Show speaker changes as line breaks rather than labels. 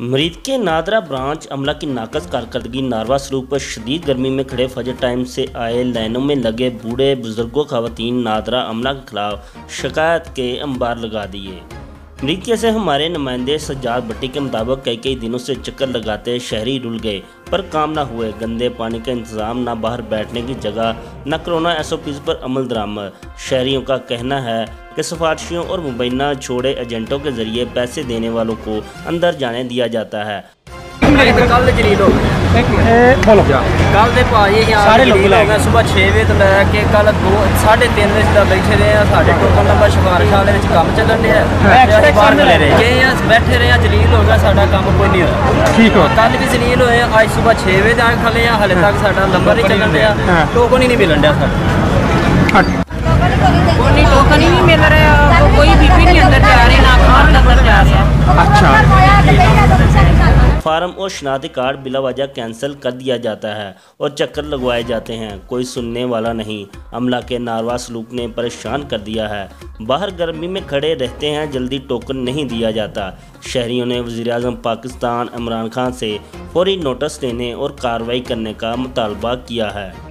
मरीज़ के नादरा ब्रांच अमला की नाकस कारकर्दगी नारवा सलूक पर शदीद गर्मी में खड़े फजर टाइम से आए लाइनों में लगे बूढ़े बुज़ुर्गों खातन नादरा अमला के खिलाफ शिकायत के अंबार लगा दिए। मरीतिया से हमारे नुमाइंदे सज्जाद भट्टी के मुताबिक कई कई दिनों से चक्कर लगाते शहरी रुल गए पर काम ना हुए। गंदे पानी का इंतज़ाम ना बाहर बैठने की जगह न कोरोना एस पर अमल दरामद। शहरियों का कहना है कि सिफारशियों और मुबैना छोड़े एजेंटों के ज़रिए पैसे देने वालों को अंदर जाने दिया जाता है।
ਕੱਲ ਹੋ ਦੇ ਭਾਜੀ ਯਾਰ
ਸਾਰੇ ਲੋਕ ਲੈ
ਹੋ ਗਏ। ਸਵੇਰ 6 ਵਜੇ ਤੋਂ ਲੈ ਕੇ ਕੱਲ 2 3:30 ਵਜੇ ਤੱਕ ਬੈਠੇ ਰਹੇ ਆ ਸਾਡੇ ਟੋਕਨ ਨੰਬਰ ਸਿਫਾਰਿਸ਼ ਵਾਲੇ ਵਿੱਚ ਕੰਮ ਚੱਲਣ ਡਿਆ।
extra
ਖੜੇ ਰਹੇ। ਗਏ ਆ ਬੈਠੇ ਰਹੇ ਆ ਜਲੀਲ ਹੋ ਗਿਆ ਸਾਡਾ ਕੰਮ ਕੋਈ ਨਹੀਂ ਹੋਇਆ।
ਠੀਕ ਹੋ
ਕੱਲ ਵੀ ਜਲੀਲ ਹੋਏ ਆ ਅੱਜ ਸਵੇਰ 6 ਵਜੇ ਤੱਕ ਖਲੇ ਆ ਹਲੇ ਤੱਕ ਸਾਡਾ ਨੰਬਰ ਨਹੀਂ ਚੱਲਣ ਡਿਆ।
ਹਾਂ।
ਟੋਕਨ ਹੀ ਨਹੀਂ ਮਿਲਣ ਡਿਆ ਸਾਡਾ
ਕੋਈ ਟੋਕਨ ਹੀ ਨਹੀਂ ਮਿਲ ਰਿਹਾ।
फार्म और शनाख्ती कार्ड बिला वजह कैंसिल कर दिया जाता है और चक्कर लगवाए जाते हैं। कोई सुनने वाला नहीं। अमला के नारवा सलूक ने परेशान कर दिया है। बाहर गर्मी में खड़े रहते हैं, जल्दी टोकन नहीं दिया जाता। शहरियों ने वज़ी अजम पाकिस्तान इमरान खान से फौरी नोटिस लेने और कार्रवाई करने का मुतालबा किया है।